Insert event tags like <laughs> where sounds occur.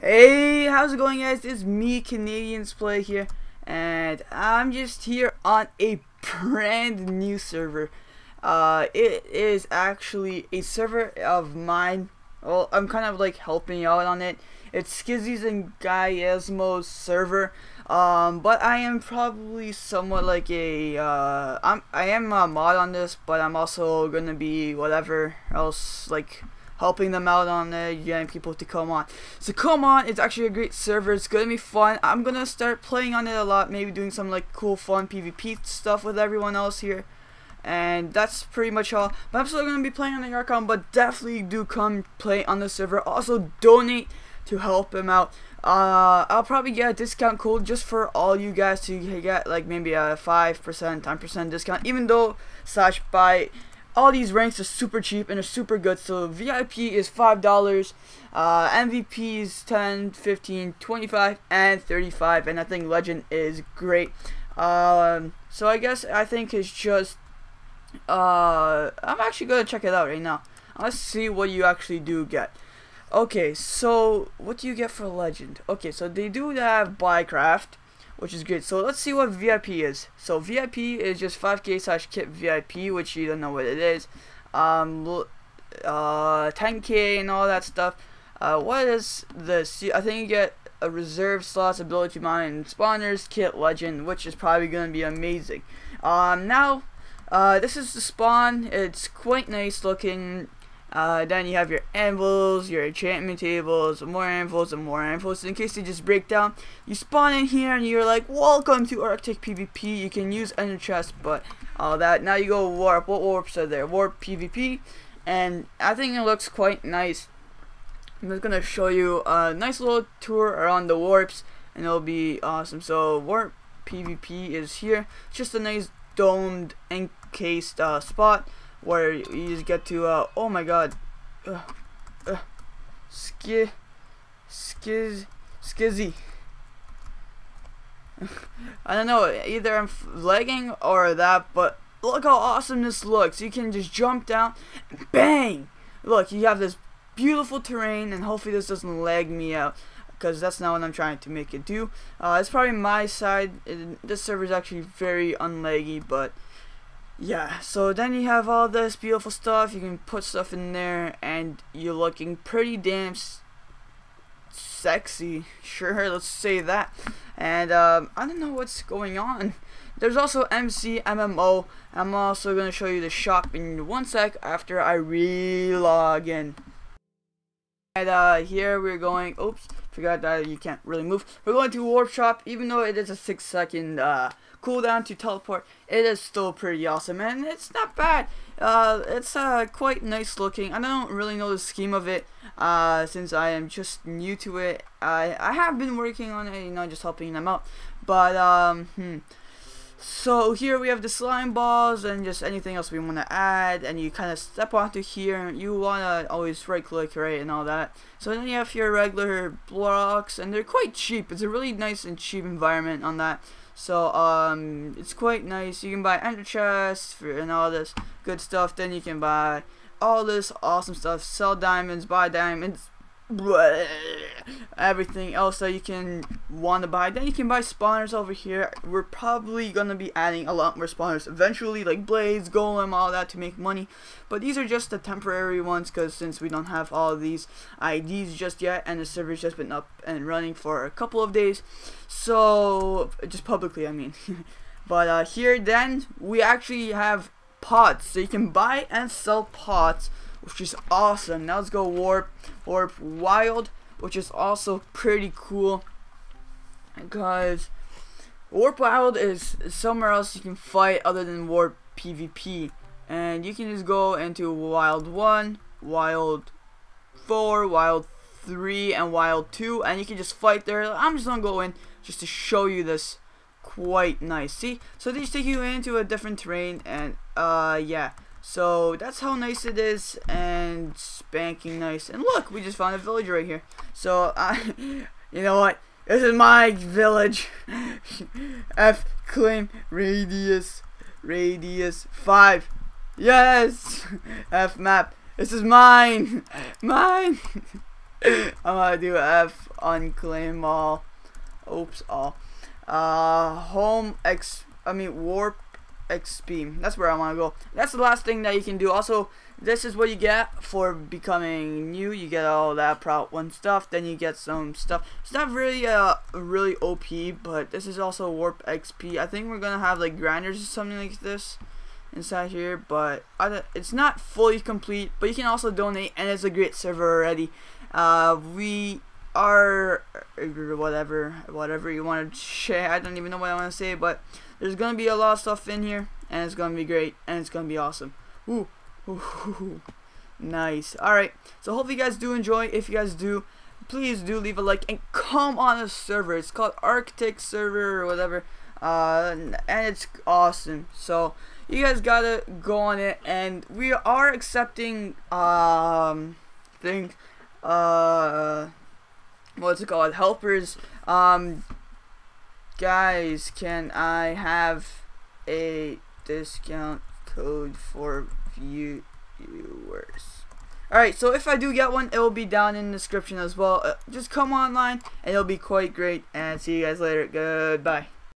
Hey, how's it going guys? It's me, Canadians Play here, and I'm just here on a brand new server. Uh, it is actually a server of mine. Well, I'm kind of like helping out on it. It's Skizzy's and Guyesmo's server. Um, but I am probably somewhat like a, uh, I'm, I am a mod on this, but I'm also gonna be whatever else, like, helping them out on it, getting people to come on. So come on, it's actually a great server. It's gonna be fun. I'm gonna start playing on it a lot, maybe doing some like cool, fun PvP stuff with everyone else here. And that's pretty much all. But I'm still gonna be playing on the Yarcon, but definitely do come play on the server. Also donate to help him out. Uh, I'll probably get a discount code just for all you guys to get like maybe a 5%, 10% discount, even though slash buy all these ranks are super cheap and are super good. So VIP is $5, uh, MVP is 10, 15, 25, and 35. And I think Legend is great. Um, so I guess I think it's just, uh, I'm actually going to check it out right now. Let's see what you actually do get. Okay, so what do you get for Legend? Okay, so they do have Buycraft which is great. So let's see what VIP is. So VIP is just 5k slash kit VIP, which you don't know what it is. Um, uh, 10k and all that stuff. Uh, what is this? I think you get a reserve slots, ability to mine spawners, kit legend, which is probably going to be amazing. Um, now, uh, this is the spawn. It's quite nice looking. Uh, then you have your anvils, your enchantment tables, more anvils and more anvils. In case they just break down, you spawn in here and you're like, welcome to Arctic PvP. You can use ender chest, but all that. Now you go warp. What warps are there? Warp PvP. And I think it looks quite nice. I'm just going to show you a nice little tour around the warps. And it'll be awesome. So warp PvP is here. It's just a nice domed encased uh, spot where you just get to uh, oh my god. Uh, uh, skiz skiz skizzy. <laughs> I don't know either I'm lagging or that but look how awesome this looks. You can just jump down bang! Look you have this beautiful terrain and hopefully this doesn't lag me out because that's not what I'm trying to make it do. Uh, it's probably my side this server is actually very unlaggy but yeah, so then you have all this beautiful stuff. You can put stuff in there, and you're looking pretty damn sexy. <laughs> Sure, let's say that. And um, I don't know what's going on. There's also MC MMO. I'm also going to show you the shop in one sec after I re-log in. And uh, here we're going, oops, forgot that you can't really move. We're going to Warp Shop, even though it is a 6 second uh, cooldown to teleport, it is still pretty awesome, and it's not bad. Uh, it's uh, quite nice looking. I don't really know the scheme of it, uh, since I am just new to it. I, I have been working on it, you know, just helping them out. But, um, hmm. So here we have the slime balls and just anything else we want to add and you kind of step onto here you want to always right click right and all that so then you have your regular blocks and they're quite cheap it's a really nice and cheap environment on that so um, it's quite nice. You can buy ender chests for, and all this good stuff. Then you can buy all this awesome stuff. Sell diamonds, buy diamonds, everything else that you can want to buy. Then you can buy spawners over here. We're probably gonna be adding a lot more spawners eventually, like blazes, golem, all that to make money. But these are just the temporary ones, because since we don't have all these IDs just yet, and the server's just been up and running for a couple of days, so just publicly, I mean. <laughs> but uh, here, then we actually have pots, so you can buy and sell pots which is awesome. Now let's go Warp, Warp Wild, which is also pretty cool. Because Warp Wild is somewhere else you can fight other than Warp PvP. And you can just go into Wild 1, Wild 4, Wild 3, and Wild 2. And you can just fight there. I'm just to go in just to show you this quite nice. See? So these take you into a different terrain. And, uh, yeah. So that's how nice it is and spanking nice. And look, we just found a village right here. So <laughs> I, you know what? This is my village. <laughs> F claim radius radius five. Yes. <laughs> F map. This is mine. Mine. I'm gonna do F unclaim all. Oops, all. Uh, home X. I mean warp XP. That's where I want to go. That's the last thing that you can do. Also, this is what you get for becoming new. You get all that Proud One stuff. Then you get some stuff. It's not really uh really OP, but this is also Warp XP. I think we're gonna have like grinders or something like this inside here, but it's not fully complete. But you can also donate, and it's a great server already. Uh, we are whatever whatever you want to share. I don't even know what I want to say, but there's gonna be a lot of stuff in here, and it's gonna be great, and it's gonna be awesome. Ooh, ooh, <laughs> ooh. nice. All right, so hope you guys do enjoy. If you guys do, please do leave a like and come on the server. It's called Arctic Server or whatever, uh, and it's awesome. So you guys gotta go on it, and we are accepting um things uh what's it called? Helpers. Um guys can i have a discount code for viewers? Alright so if i do get one it will be down in the description as well. Uh, just come online and it'll be quite great. And see you guys later. Goodbye